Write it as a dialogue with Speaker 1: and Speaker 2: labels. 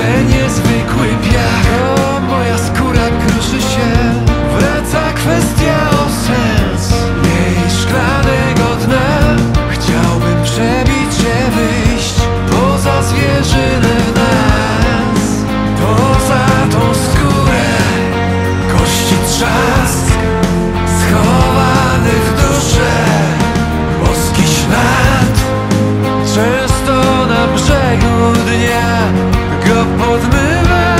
Speaker 1: że niezwykły piach. O, moja skóra kruszy się Wraca kwestia o sens. Jej szklanego dna Chciałbym przebić się, wyjść Poza zwierzynę w nas Poza tą skórę Kości trzask Schowany w duszę Boski ślad. Często na brzegu dnia both moving